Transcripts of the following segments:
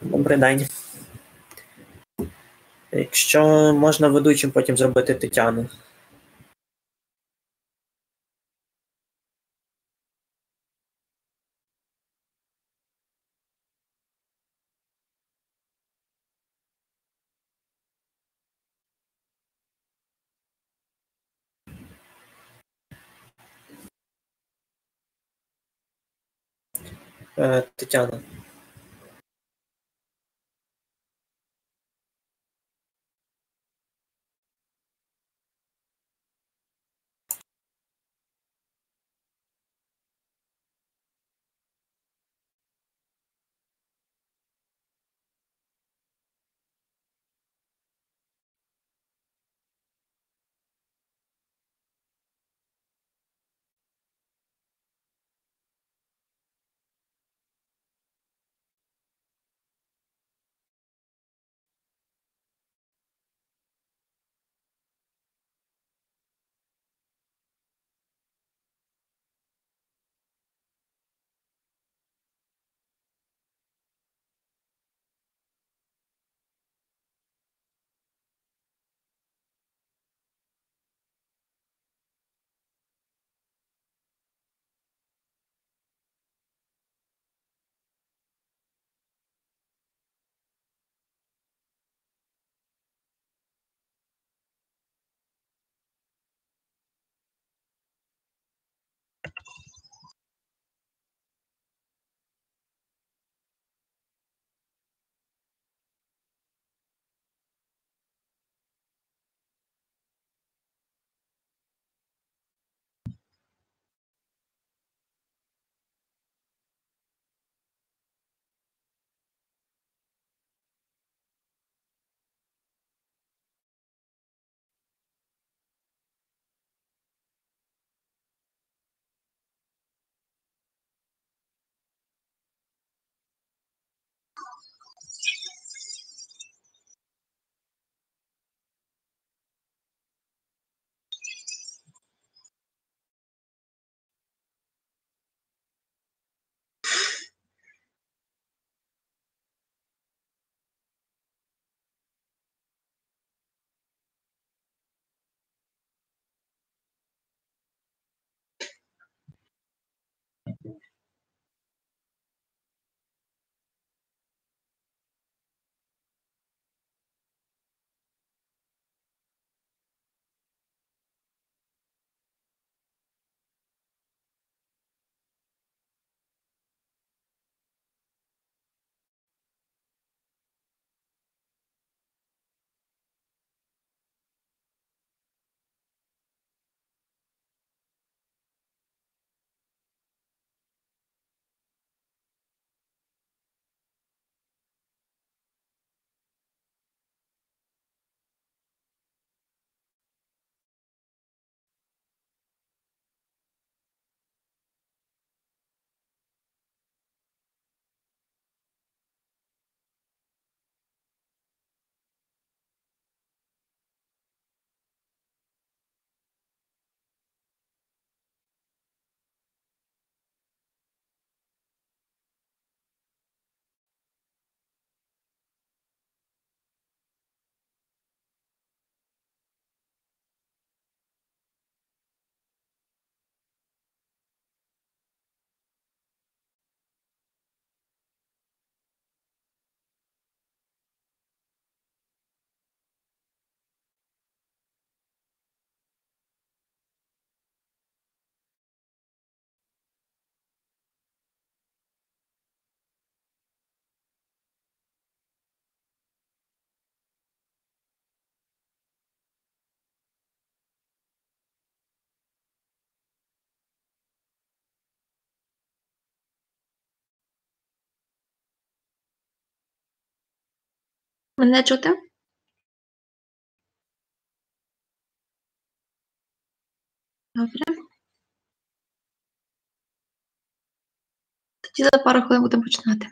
Добрий день. Якщо можна ведучим потім зробити Тетяну. Е, Тетяна. Мене чути? Добре. Тоді за пару хвилин будемо починати.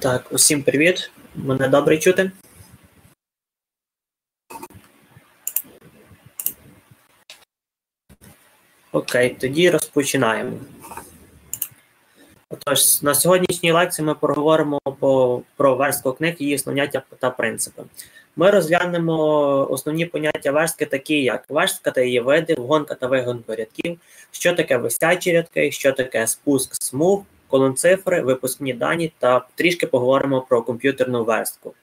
Так, усім привіт. Мене добре чути. Окей, тоді розпочинаємо. Отож, на сьогоднішній лекції ми поговоримо по, про верстку книг, її основня та принципи. Ми розглянемо основні поняття верстки, такі як верстка та її види, вгонка та вигонка рядків, що таке висячі рядки, що таке спуск смуг, колон цифри, випускні дані та трішки поговоримо про комп'ютерну верстку.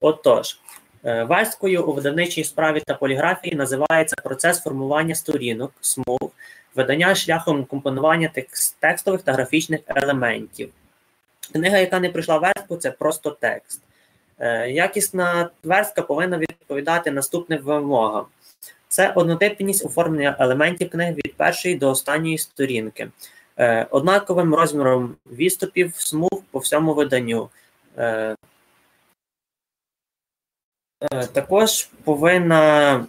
Отож, е, версткою у видавничій справі та поліграфії називається процес формування сторінок, смуг, видання шляхом компонування текстових та графічних елементів. Книга, яка не пройшла верстку, це просто текст. Е, якісна верстка повинна відповідати наступним вимогам. Це однотипність оформлення елементів книги від першої до останньої сторінки, однаковим розміром відступів смуг по всьому виданню. Е, також повинна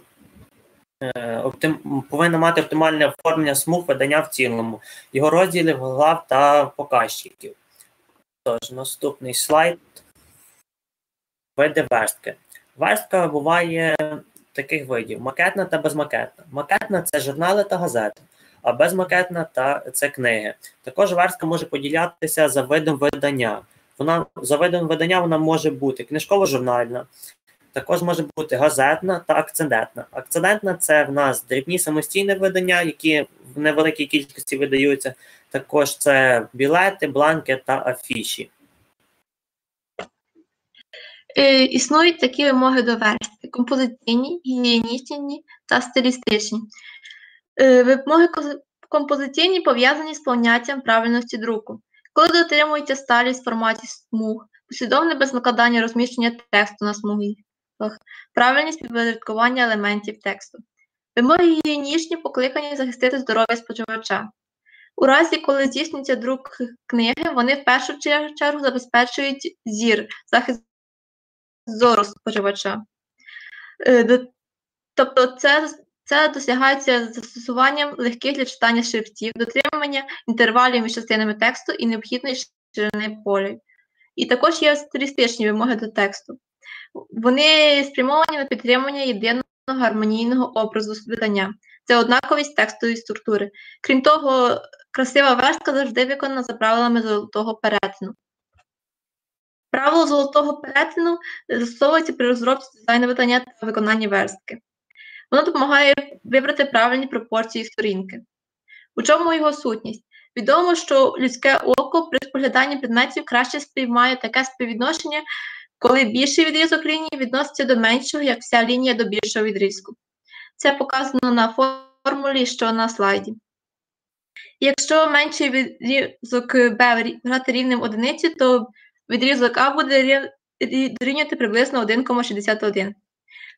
оптим, повинна мати оптимальне оформлення смуг видання в цілому, його розділів, глав та показчиків. Тож, наступний слайд. Види верстки. Верстка буває таких видів: макетна та безмакетна. Макетна це журнали та газети, а безмакетна та це книги. Також верстка може поділятися за видом видання. Вона За видом видання вона може бути книжково-журнальна, також може бути газетна та акцидентна. Акцидентна це в нас дрібні самостійні видання, які в невеликій кількості видаються. Також це білети, бланки та афіші. Е, існують такі вимоги до верстки: композиційні, гігієнічні та стилістичні. Е, вимоги композиційні пов'язані з поняттям правильності друку. Коли дотримується сталість в форматі смуг, послідовне без накладання розміщення тексту на смугах, правильність підпорядкування елементів тексту. Вимоги гігієнічні покликані захистити здоров'я споживача. У разі, коли здійснюється друк книги, вони в першу чергу забезпечують зір, захист зору споживача. Е, тобто, це це досягається застосуванням легких для читання шрифтів, дотримання інтервалів між частинами тексту і необхідної ширини поля. І також є стилістичні вимоги до тексту. Вони спрямовані на підтримання єдиного гармонійного образу видання. Це однаковість текстової структури. Крім того, красива верстка завжди виконана за правилами золотого перетину. Правило золотого перетину застосовується при розробці дизайну видання та виконанні верстки. Воно допомагає вибрати правильні пропорції сторінки. У чому його сутність? Відомо, що людське око при спогляданні предметів краще сприймає таке співвідношення, коли більший відрізок лінії відноситься до меншого, як вся лінія до більшого відрізку. Це показано на формулі, що на слайді. Якщо менший відрізок b брати рівнем одиниці, то Відрізок А буде дорівнювати приблизно 1,61.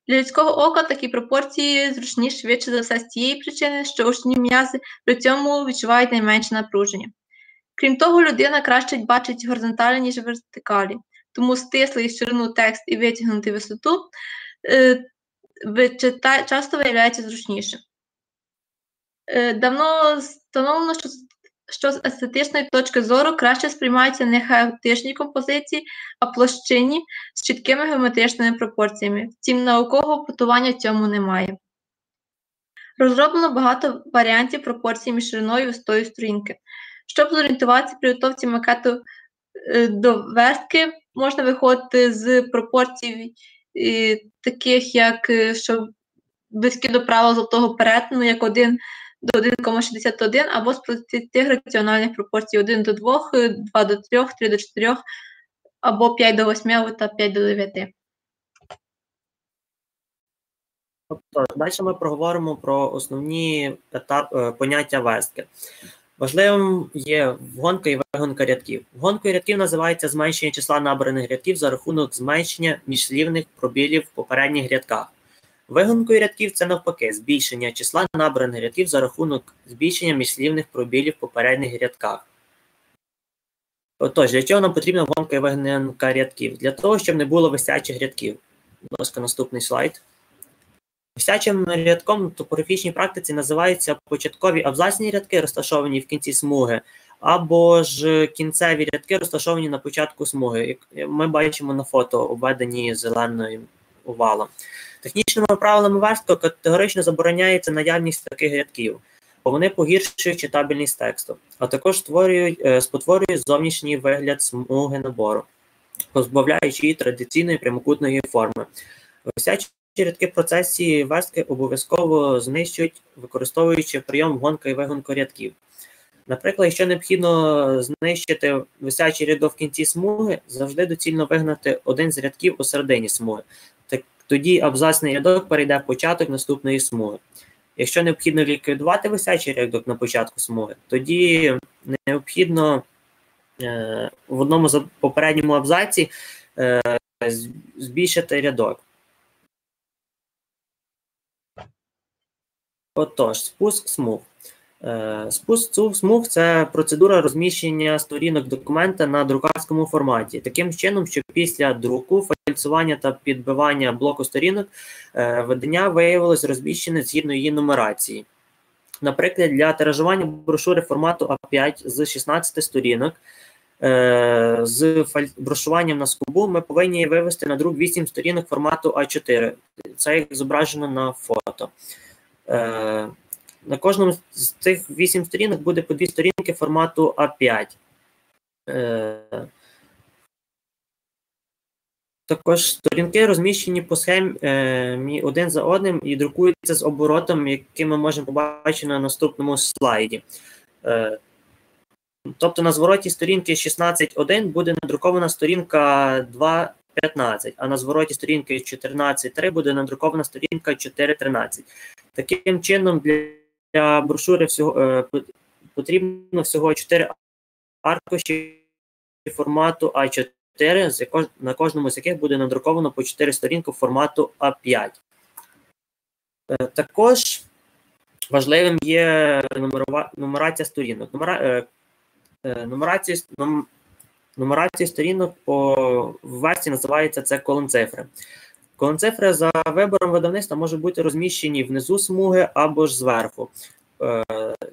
Для людського ока такі пропорції зручні швидше за все з тієї причини, що очні м'язи при цьому відчувають найменше напруження. Крім того, людина краще бачить горизонталі, ніж вертикалі, тому стислий ширину текст і витягнути висоту е, часто виявляється зручніше. Давно встановлено, що що з естетичної точки зору краще сприймаються не хаотичні композиції, а площинні з чіткими геометричними пропорціями. Втім, наукового путування цьому немає. Розроблено багато варіантів пропорцій між шириною і висотою сторінки. Щоб зорієнтуватися при готовці макету е, до верстки, можна виходити з пропорцій, е, таких як е, що близькі до правила золотого перетину, як один до 1,61 або з простих раціональних пропорцій 1 до 2, 2 до 3, 3 до 4 або 5 до 8 та 5 до 9. Тобто, далі ми проговоримо про основні етапи е, поняття верстки. Важливим є вгонка і вигонка рядків. Вгонкою рядків називається зменшення числа набраних рядків за рахунок зменшення міжслівних пробілів в попередніх рядках. Вигонкою рядків це навпаки збільшення числа набраних рядків за рахунок збільшення міжслівних пробілів в попередніх рядках. Отож, для чого нам потрібна вгонка і вигонка рядків? Для того, щоб не було висячих рядків. Будь ласка, наступний слайд. Висячим рядком в топографічній практиці називаються початкові абзацні рядки, розташовані в кінці смуги, або ж кінцеві рядки розташовані на початку смуги. Як Ми бачимо на фото, обведені зеленою овалом. Технічними правилами верстка категорично забороняється наявність таких рядків, бо вони погіршують читабельність тексту, а також створюють, е, спотворюють зовнішній вигляд смуги набору, позбавляючи її традиційної прямокутної форми. Висячі рядки процесії верстки обов'язково знищують, використовуючи прийом гонка і вигонку рядків. Наприклад, якщо необхідно знищити висячий рядок в кінці смуги, завжди доцільно вигнати один з рядків у середині смуги. Так, тоді абзацний рядок перейде в початок наступної смуги. Якщо необхідно ліквідувати висячий рядок на початку смуги, тоді необхідно е, в одному з попередньому абзаці е, збільшити рядок. Отож, спуск смуг. Е, спуск смуг це процедура розміщення сторінок документа на друкарському форматі. Таким чином, що після друку, фальсування та підбивання блоку сторінок е, видання виявилось розміщене згідно її нумерації. Наприклад, для тиражування брошури формату А5 з 16 сторінок е, з брошуванням на скобу ми повинні вивести на друк 8 сторінок формату А4. Це як зображено на фото. На кожному з цих 8 сторінок буде по дві сторінки формату А5. Е, також сторінки розміщені по схемі один за одним і друкуються з оборотом, який ми можемо побачити на наступному слайді. Е, тобто на звороті сторінки 16.1 буде надрукована сторінка 2.15, а на звороті сторінки 14.3 буде надрукована сторінка 4.13. Таким чином, для для брошури всього е, потрібно всього 4 аркуші формату А4, на кожному з яких буде надруковано по 4 сторінки формату А5. Е, також важливим є нумерація сторінок. Нумера, е, нумерація, нумерація сторінок по версії називається це колон цифри. Колонцифри за вибором видавництва можуть бути розміщені внизу смуги або ж зверху. Е,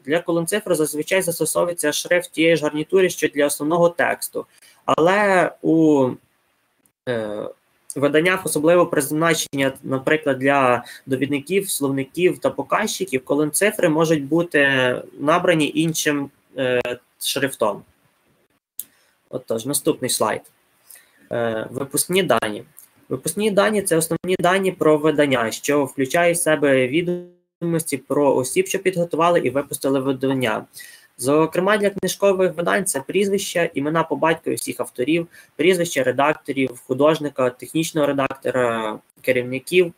для колонцифри зазвичай застосовується шрифт тієї ж гарнітури, що для основного тексту. Але у е, виданнях, особливо призначення, наприклад, для довідників, словників та показчиків, колонцифри можуть бути набрані іншим е, шрифтом. Отож, наступний слайд. Випускні дані. Випускні дані це основні дані про видання, що включає в себе відомості про осіб, що підготували і випустили видання. Зокрема, для книжкових видань це прізвища, імена по батькові всіх авторів, прізвища редакторів, художника, технічного редактора, керівників.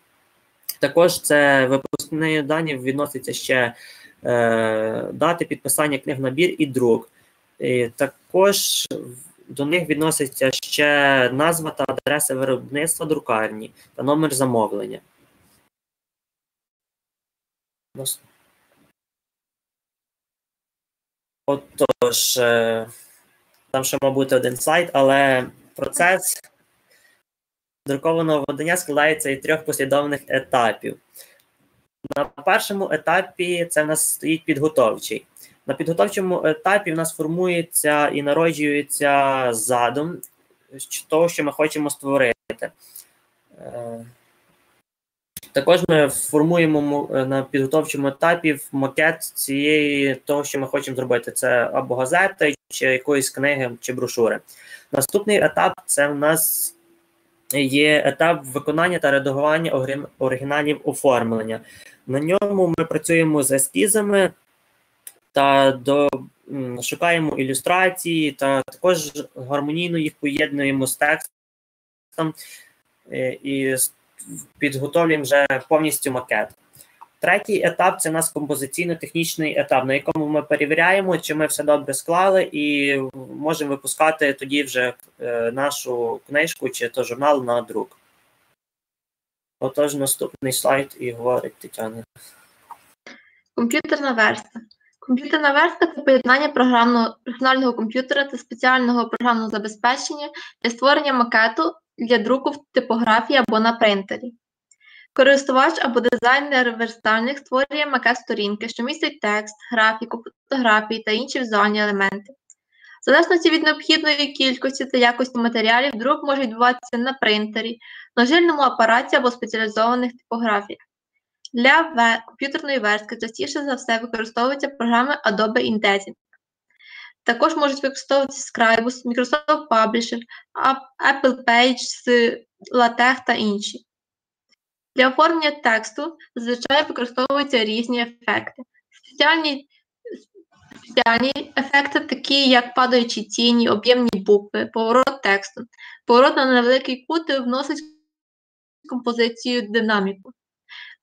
Також це випускні дані відносяться ще е, дати підписання книг набір і друк. І Також до них відноситься ще назва та адреса виробництва друкарні та номер замовлення. Отож, е, там ще мав бути один слайд, але процес друкованого видання складається із трьох послідовних етапів. На першому етапі це в нас стоїть підготовчий. На підготовчому етапі в нас формується і народжується задум того, що ми хочемо створити. Е, також ми формуємо на підготовчому етапі макет цієї того, що ми хочемо зробити. Це або газети, чи якоїсь книги, чи брошури. Наступний етап це в нас є етап виконання та редагування оригіналів оформлення. На ньому ми працюємо з ескізами та до шукаємо ілюстрації, та також гармонійно їх поєднуємо з текстом е, і підготовлюємо вже повністю макет. Третій етап це у нас композиційно-технічний етап, на якому ми перевіряємо, чи ми все добре склали, і можемо випускати тоді вже е, нашу книжку чи то журнал на друк. Отож, наступний слайд і говорить Тетяна. Комп'ютерна верста. Комп'ютерна верстка це поєднання програмного персонального комп'ютера та спеціального програмного забезпечення для створення макету для друку в типографії або на принтері. Користувач або дизайнер верстальник створює макет сторінки, що містить текст, графіку, фотографії та інші візуальні елементи. В залежності від необхідної кількості та якості матеріалів, друк може відбуватися на принтері, ножильному апараті або спеціалізованих типографіях. Для комп'ютерної верстки частіше за все використовуються програми Adobe InDesign. Також можуть використовуватися Scribus, Microsoft Publisher, Apple Pages, LaTeX та інші. Для оформлення тексту зазвичай використовуються різні ефекти. Спеціальні спеціальні ефекти, такі як падаючі тіні, об'ємні букви, поворот тексту. Поворот на невеликий кут вносить композицію динаміку,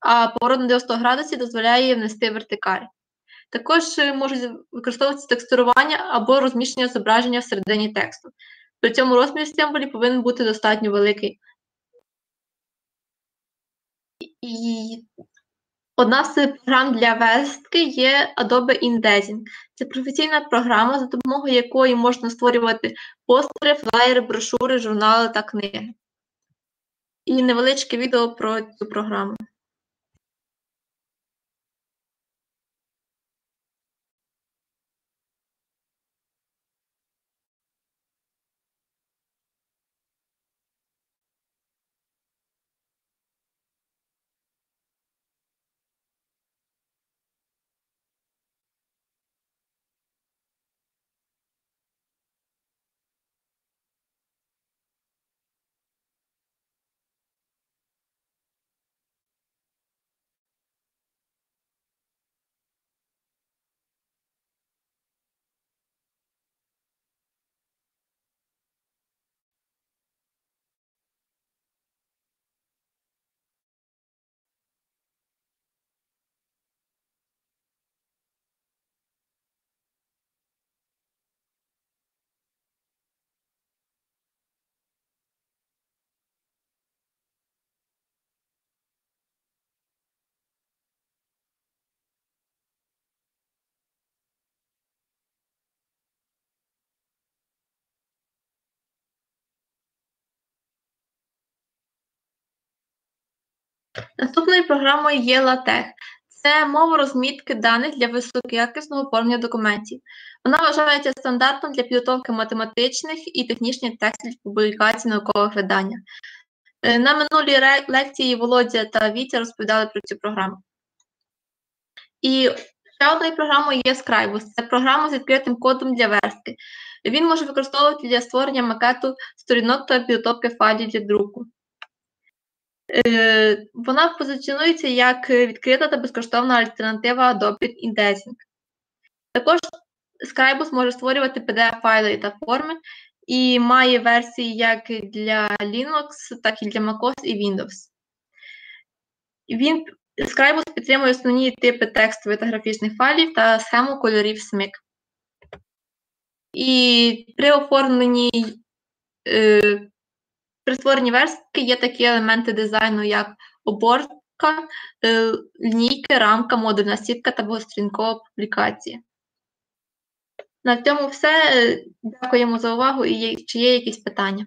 а поворот на 90 градусів дозволяє внести вертикаль. Також можуть використовуватися текстурування або розміщення зображення всередині тексту. При цьому розмір символів повинен бути достатньо великий. І одна з програм для верстки є Adobe InDesign. Це професійна програма, за допомогою якої можна створювати постери, флаєри, брошури, журнали та книги. І невеличке відео про цю програму. Наступною програмою є LaTeX. Це мова розмітки даних для високоякісного оформлення документів. Вона вважається стандартом для підготовки математичних і технічних текстів для публікацій наукових виданнях. Е, на минулій лекції Володя та Вітя розповідали про цю програму. І ще одною програмою є Scribus. Це програма з відкритим кодом для верстки. Він може використовувати для створення макету сторінок та підготовки файлів для друку. Е, вона позиціонується як відкрита та безкоштовна альтернатива Adobe InDesign. Також Scribus може створювати PDF-файли та форми і має версії як для Linux, так і для MacOS і Windows. Він Scribus підтримує основні типи текстових та графічних файлів та схему кольорів SMIC. І при оформленні е, при створенні верстки є такі елементи дизайну, як оборка, е, лінійки, рамка, модульна сітка та багатосторінкова публікація. На цьому все. Дякуємо за увагу і чи є якісь питання?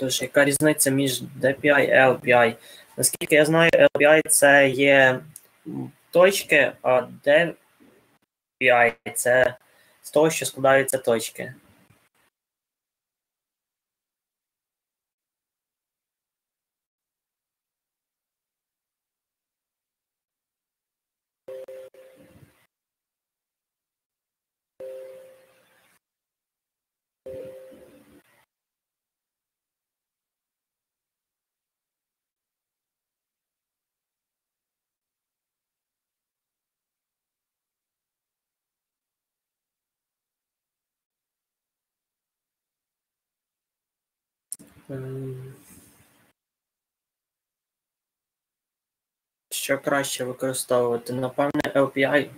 Тож, яка різниця між DPI і LPI? Наскільки я знаю, LPI це є точки, а DPI це з того, що складаються точки. Що краще використовувати? Напевне, LPI.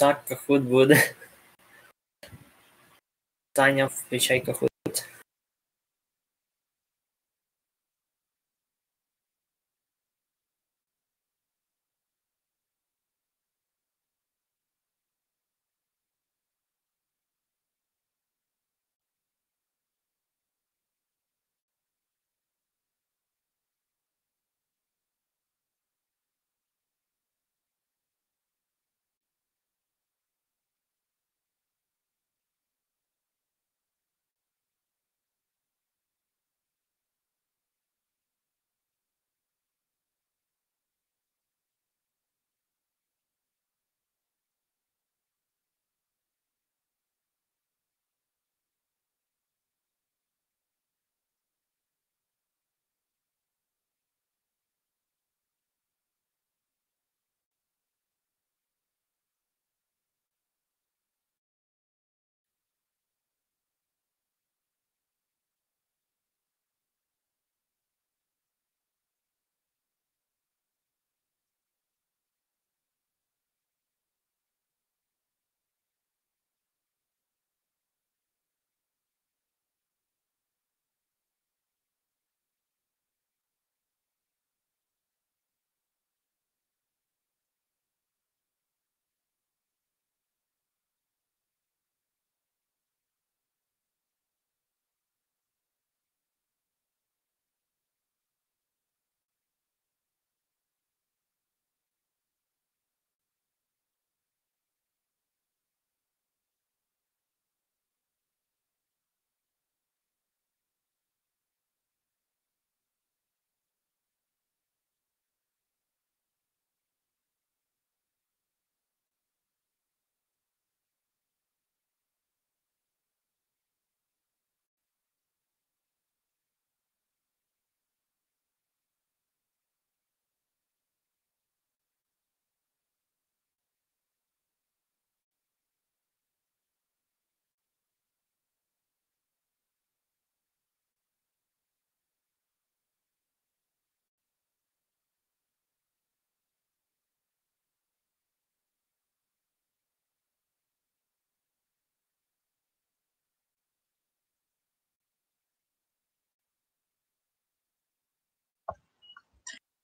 Так, кахут буде. Таня, включай кахут.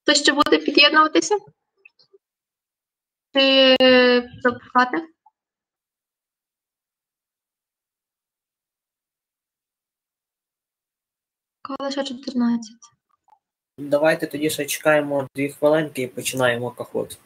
Хтось ще буде під'єднуватися? Чи запускати? Ще 14. Давайте тоді ще чекаємо дві хвилинки і починаємо кахут.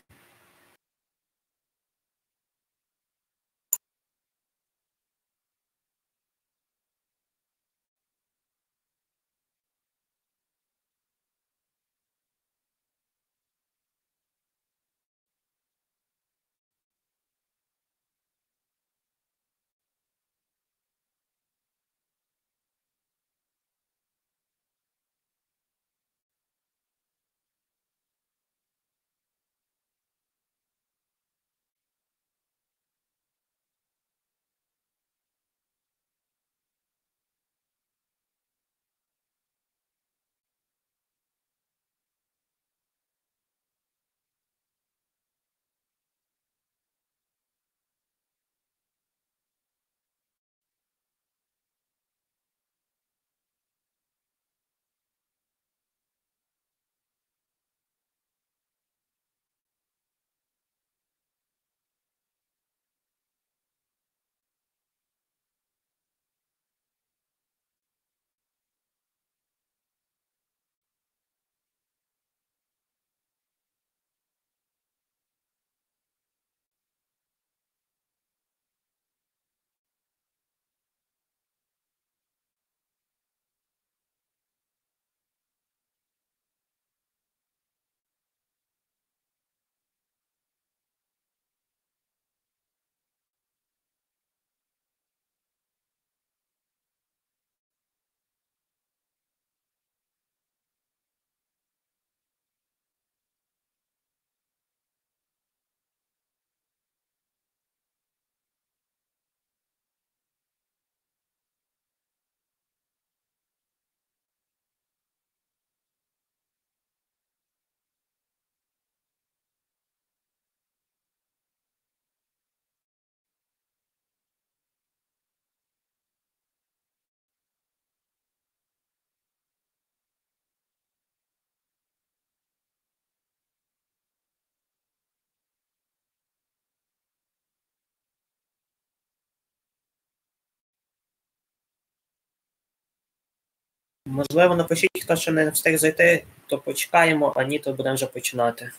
Можливо, напишіть, хто ще не встиг зайти, то почекаємо, а ні, то будемо вже починати.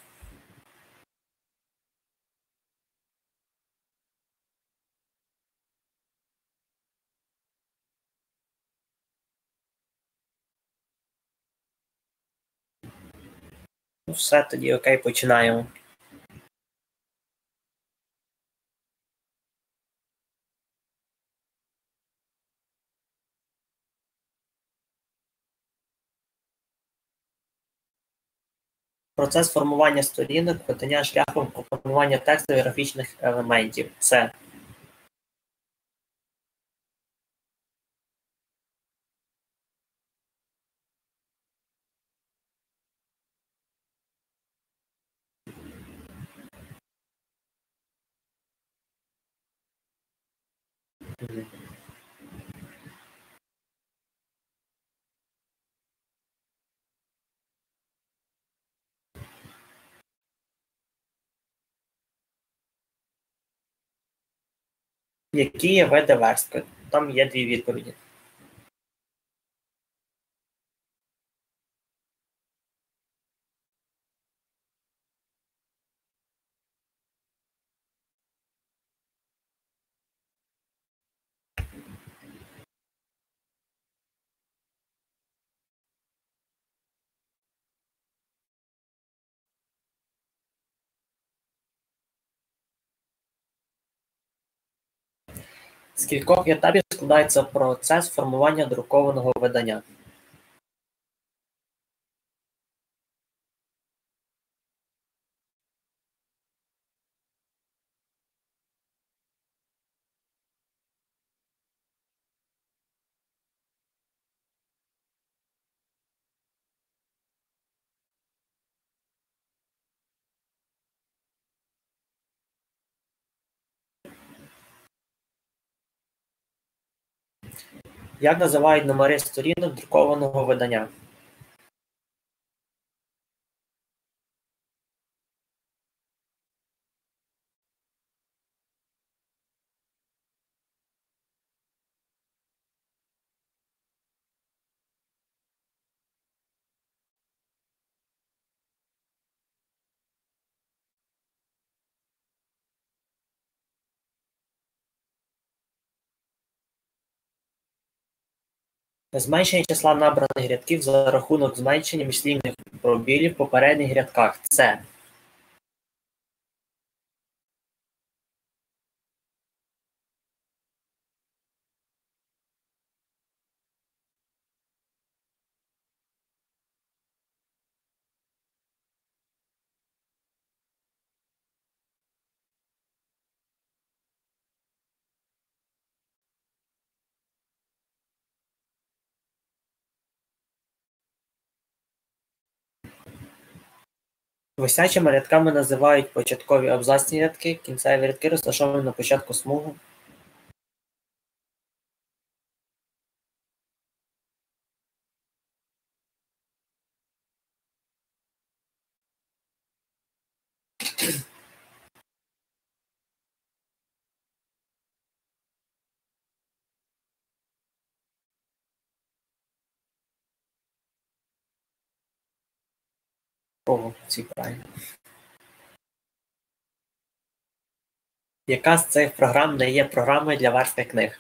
Ну, все, тоді окей, починаємо. Процес формування сторінок, питання шляхом пропонування тексту і графічних елементів. Це які є види верстки? Там є дві відповіді. З кількох етапів складається процес формування друкованого видання. Як називають номери сторінок друкованого видання? Зменшення числа набраних рядків за рахунок зменшення міжслівних пробілів в попередніх рядках. Це Висячими рядками називають початкові абзацні рядки, кінцеві рядки розташовані на початку смуги. О, правильно. Яка з цих програм не є програмою для верстки книг?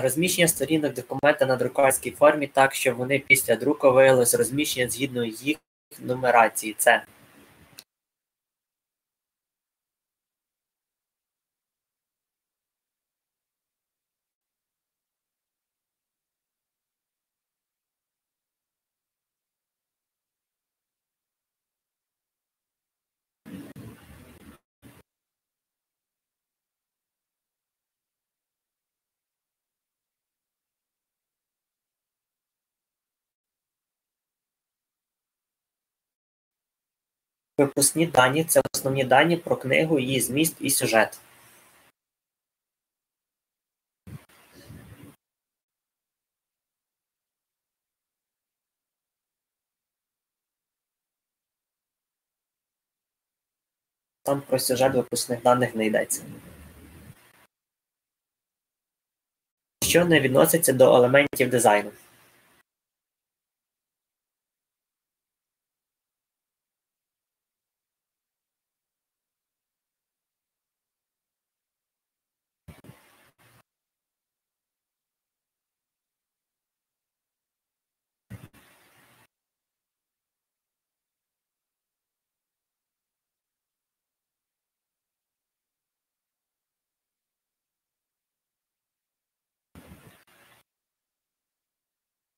Розміщення сторінок документа на друкарській формі так, щоб вони після друку виявилось розміщення згідно їх нумерації. Це Випускні дані це основні дані про книгу, її зміст і сюжет. Там про сюжет випускних даних не йдеться. Що не відноситься до елементів дизайну.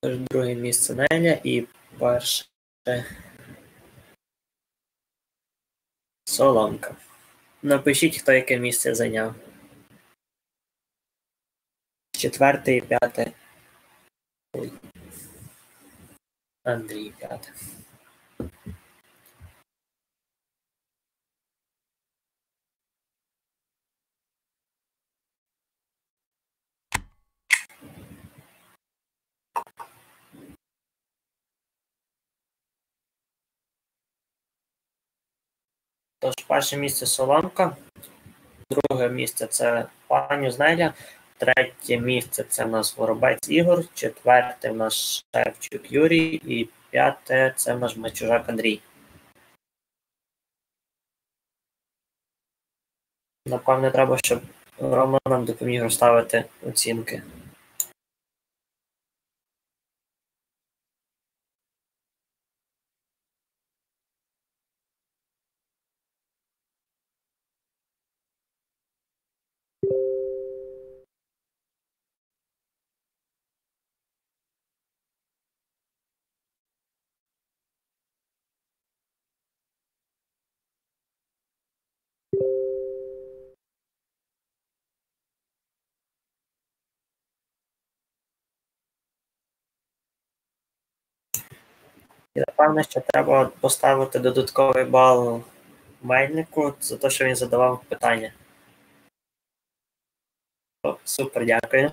Друге місце Неля і перше Соломка. Напишіть, хто яке місце зайняв. Четверте і п'яте. Андрій п'яте. Тож, перше місце Соломка, друге місце це паню Знеля, третє місце це в нас Воробець Ігор, четверте в нас Шевчук Юрій і п'яте це в нас Мачужак Андрій. Напевне, треба, щоб Рома нам допоміг розставити оцінки. І напевно, що треба поставити додатковий бал Мельнику за те, що він задавав питання. Супер, дякую.